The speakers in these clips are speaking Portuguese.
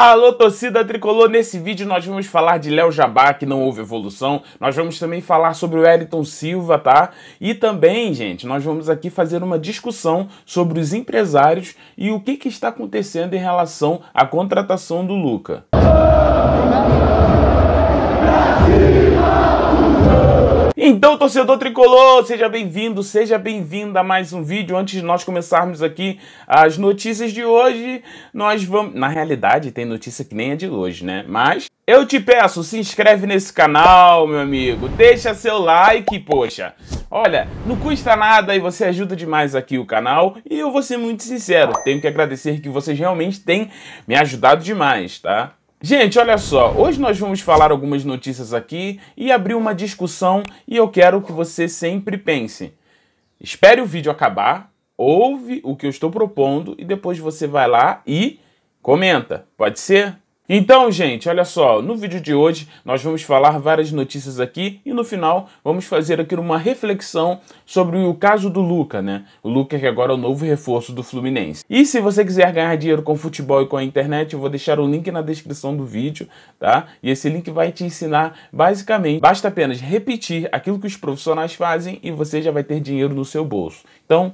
Alô, torcida tricolor! Nesse vídeo nós vamos falar de Léo Jabá, que não houve evolução. Nós vamos também falar sobre o Wellington Silva, tá? E também, gente, nós vamos aqui fazer uma discussão sobre os empresários e o que, que está acontecendo em relação à contratação do Luca. Então, torcedor tricolor, seja bem-vindo, seja bem-vinda a mais um vídeo. Antes de nós começarmos aqui as notícias de hoje, nós vamos. Na realidade, tem notícia que nem é de hoje, né? Mas eu te peço, se inscreve nesse canal, meu amigo, deixa seu like, poxa. Olha, não custa nada e você ajuda demais aqui o canal. E eu vou ser muito sincero, tenho que agradecer que vocês realmente têm me ajudado demais, tá? Gente, olha só, hoje nós vamos falar algumas notícias aqui e abrir uma discussão e eu quero que você sempre pense. Espere o vídeo acabar, ouve o que eu estou propondo e depois você vai lá e comenta. Pode ser? Então, gente, olha só, no vídeo de hoje nós vamos falar várias notícias aqui e no final vamos fazer aqui uma reflexão sobre o caso do Luca, né? O Luca que agora é o novo reforço do Fluminense. E se você quiser ganhar dinheiro com futebol e com a internet, eu vou deixar o link na descrição do vídeo, tá? E esse link vai te ensinar basicamente, basta apenas repetir aquilo que os profissionais fazem e você já vai ter dinheiro no seu bolso. Então,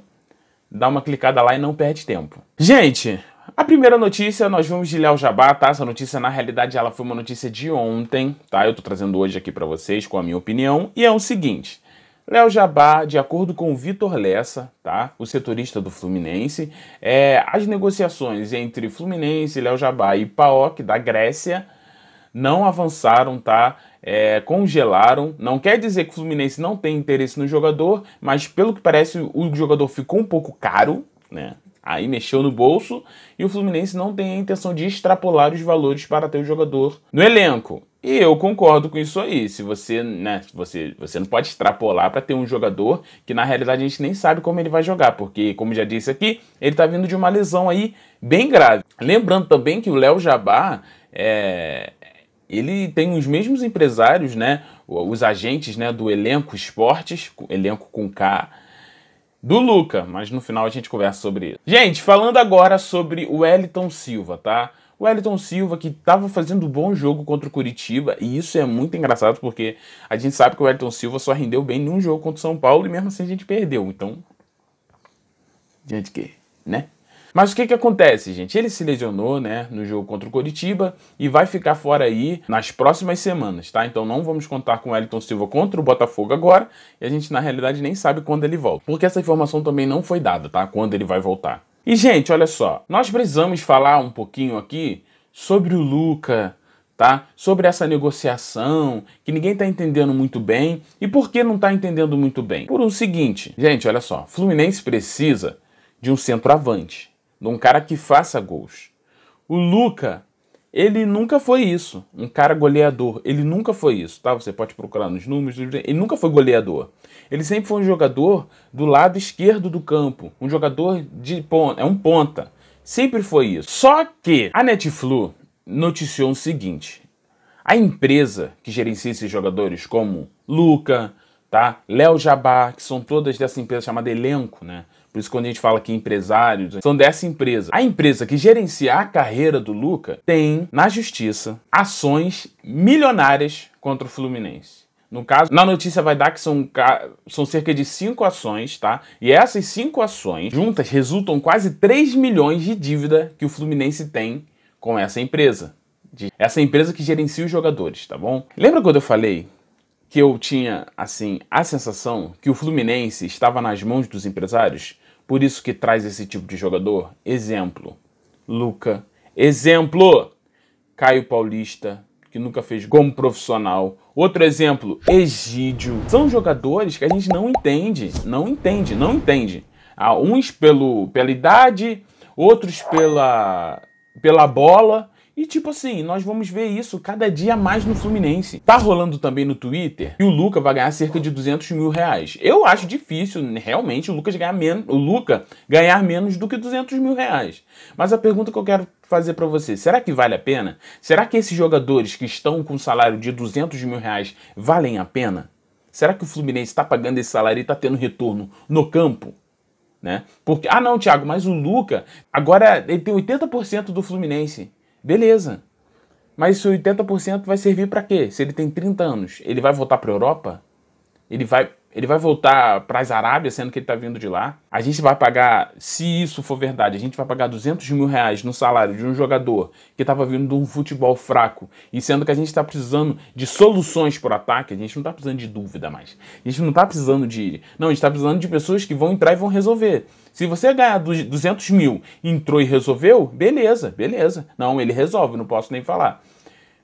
dá uma clicada lá e não perde tempo. Gente, a primeira notícia, nós vamos de Léo Jabá, tá? Essa notícia, na realidade, ela foi uma notícia de ontem, tá? Eu tô trazendo hoje aqui para vocês com a minha opinião. E é o seguinte, Léo Jabá, de acordo com o Vitor Lessa, tá? O setorista do Fluminense, é, as negociações entre Fluminense, Léo Jabá e PAOK da Grécia não avançaram, tá? É, congelaram. Não quer dizer que o Fluminense não tem interesse no jogador, mas pelo que parece o jogador ficou um pouco caro, né? Aí mexeu no bolso e o Fluminense não tem a intenção de extrapolar os valores para ter o jogador no elenco. E eu concordo com isso aí. Se você, né, você, você não pode extrapolar para ter um jogador que na realidade a gente nem sabe como ele vai jogar, porque como já disse aqui, ele está vindo de uma lesão aí bem grave. Lembrando também que o Léo Jabá é, ele tem os mesmos empresários, né, os agentes, né, do elenco esportes, elenco com K, do Luca, mas no final a gente conversa sobre isso. Gente, falando agora sobre o Wellington Silva, tá? O Wellington Silva que estava fazendo um bom jogo contra o Curitiba, e isso é muito engraçado porque a gente sabe que o Wellington Silva só rendeu bem num jogo contra o São Paulo e mesmo assim a gente perdeu. Então, diante que, né? Mas o que que acontece, gente? Ele se lesionou, né, no jogo contra o Coritiba e vai ficar fora aí nas próximas semanas, tá? Então não vamos contar com o Elton Silva contra o Botafogo agora e a gente na realidade nem sabe quando ele volta, porque essa informação também não foi dada, tá? Quando ele vai voltar. E gente, olha só, nós precisamos falar um pouquinho aqui sobre o Luca, tá? Sobre essa negociação que ninguém está entendendo muito bem. E por que não está entendendo muito bem? Por o um seguinte, gente, olha só, Fluminense precisa de um centroavante de um cara que faça gols. O Luca, ele nunca foi isso, um cara goleador. Ele nunca foi isso, tá? Você pode procurar nos números, ele nunca foi goleador. Ele sempre foi um jogador do lado esquerdo do campo, um jogador de ponta, é um ponta. Sempre foi isso. Só que a Netflu noticiou o seguinte: a empresa que gerencia esses jogadores como Luca, tá? Léo Jabá, que são todas dessa empresa chamada Elenco, né? Por isso, quando a gente fala que empresários são dessa empresa. A empresa que gerencia a carreira do Luca tem, na justiça, ações milionárias contra o Fluminense. No caso, na notícia vai dar que são, são cerca de cinco ações, tá? E essas cinco ações juntas resultam quase 3 milhões de dívida que o Fluminense tem com essa empresa. Essa empresa que gerencia os jogadores, tá bom? Lembra quando eu falei que eu tinha, assim, a sensação que o Fluminense estava nas mãos dos empresários? Por isso que traz esse tipo de jogador. Exemplo, Luca. Exemplo, Caio Paulista, que nunca fez como profissional. Outro exemplo, Egídio. São jogadores que a gente não entende, não entende, não entende. Ah, uns pelo, pela idade, outros pela, pela bola, e tipo assim, nós vamos ver isso cada dia mais no Fluminense. Tá rolando também no Twitter que o Luca vai ganhar cerca de 200 mil reais. Eu acho difícil, realmente, o Lucas ganhar menos, o Luca ganhar menos do que 200 mil reais. Mas a pergunta que eu quero fazer para você, será que vale a pena? Será que esses jogadores que estão com salário de 200 mil reais valem a pena? Será que o Fluminense está pagando esse salário e está tendo retorno no campo? Né? Porque, ah não, Thiago, mas o Luca, agora ele tem 80% do Fluminense. Beleza. Mas esse 80% vai servir para quê? Se ele tem 30 anos, ele vai voltar para a Europa? Ele vai ele vai voltar para as Arábias, sendo que ele está vindo de lá. A gente vai pagar, se isso for verdade, a gente vai pagar 200 mil reais no salário de um jogador que estava vindo de um futebol fraco. E sendo que a gente está precisando de soluções para o ataque, a gente não está precisando de dúvida mais. A gente não está precisando de. Não, a gente está precisando de pessoas que vão entrar e vão resolver. Se você ganhar 200 mil, entrou e resolveu, beleza, beleza. Não, ele resolve, não posso nem falar.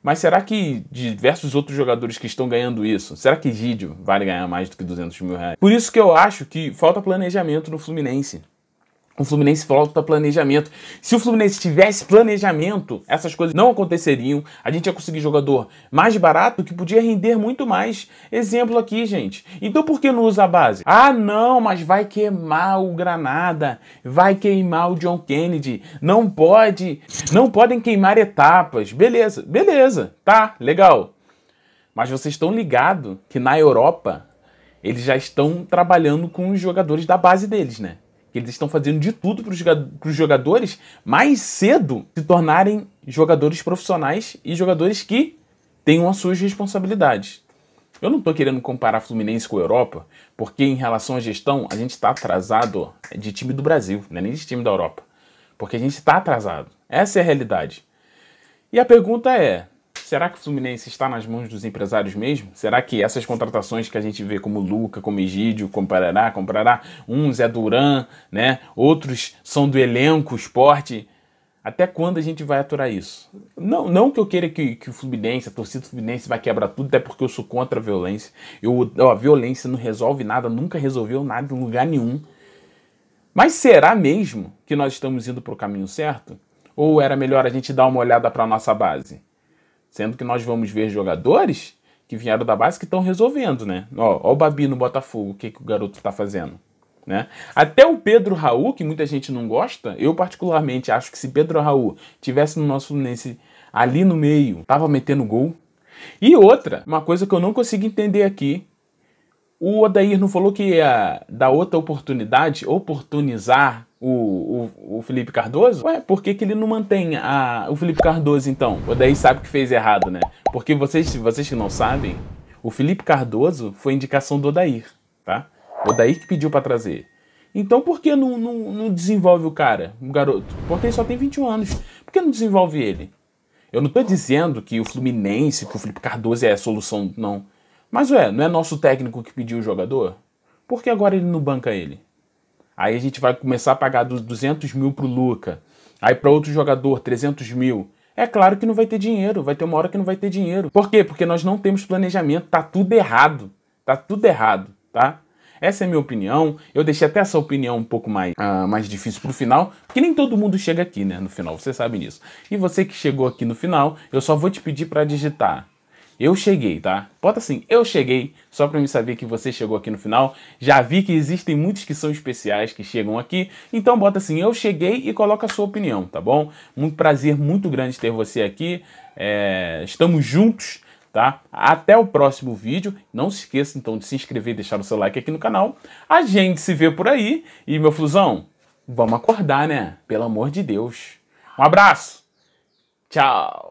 Mas será que diversos outros jogadores que estão ganhando isso, será que Gidio vale ganhar mais do que 200 mil reais? Por isso que eu acho que falta planejamento no Fluminense. O Fluminense falta planejamento. Se o Fluminense tivesse planejamento, essas coisas não aconteceriam. A gente ia conseguir jogador mais barato que podia render muito mais. Exemplo aqui, gente. Então por que não usa a base? Ah, não, mas vai queimar o Granada, vai queimar o John Kennedy. Não pode, não podem queimar etapas. Beleza, beleza, tá, legal. Mas vocês estão ligados que na Europa eles já estão trabalhando com os jogadores da base deles, né? Que eles estão fazendo de tudo para os jogadores mais cedo se tornarem jogadores profissionais e jogadores que tenham as suas responsabilidades. Eu não estou querendo comparar Fluminense com a Europa, porque em relação à gestão, a gente está atrasado de time do Brasil, é nem de time da Europa. Porque a gente está atrasado. Essa é a realidade. E a pergunta é: Será que o Fluminense está nas mãos dos empresários mesmo? Será que essas contratações que a gente vê como Luca, como Egídio, como Parará, comprará, uns é Duran, né? Outros são do elenco, esporte. Até quando a gente vai aturar isso? Não, não que eu queira que, que o Fluminense, a torcida do Fluminense vai quebrar tudo, até porque eu sou contra a violência. Eu, a violência não resolve nada, nunca resolveu nada em lugar nenhum. Mas será mesmo que nós estamos indo para o caminho certo? Ou era melhor a gente dar uma olhada para a nossa base? Sendo que nós vamos ver jogadores que vieram da base que estão resolvendo, né? Ó, ó, o Babi no Botafogo, o que, que o garoto está fazendo. Né? Até o Pedro Raul, que muita gente não gosta, eu particularmente acho que se Pedro Raul tivesse no nosso Fluminense ali no meio, tava metendo gol. E outra, uma coisa que eu não consigo entender aqui, o Odair não falou que ia dar outra oportunidade, oportunizar o, o, o, Felipe Cardoso? Ué, por que, que ele não mantém a, o Felipe Cardoso então? O daí sabe que fez errado, né? Porque vocês, vocês que não sabem, o Felipe Cardoso foi indicação do Odair, tá? O Odair que pediu para trazer. Então por que não, não, não, desenvolve o cara, o garoto? Porque ele só tem 21 anos. Por que não desenvolve ele? Eu não tô dizendo que o Fluminense, que o Felipe Cardoso é a solução, não. Mas ué, não é nosso técnico que pediu o jogador? Por que agora ele não banca ele? Aí a gente vai começar a pagar 200 mil pro Luca. Aí para outro jogador, 300 mil. É claro que não vai ter dinheiro, vai ter uma hora que não vai ter dinheiro. Por quê? Porque nós não temos planejamento, tá tudo errado. Tá tudo errado, tá? Essa é a minha opinião. Eu deixei até essa opinião um pouco mais, uh, mais difícil pro final, porque nem todo mundo chega aqui, né, no final, você sabe disso. E você que chegou aqui no final, eu só vou te pedir para digitar eu cheguei, tá? Bota assim, eu cheguei, só para me saber que você chegou aqui no final. Já vi que existem muitos que são especiais que chegam aqui, então bota assim, eu cheguei e coloca a sua opinião, tá bom? Muito prazer, muito grande ter você aqui. É, estamos juntos, tá? Até o próximo vídeo. Não se esqueça então de se inscrever e deixar o seu like aqui no canal. A gente se vê por aí e meu flusão, vamos acordar, né? Pelo amor de Deus. Um abraço. Tchau.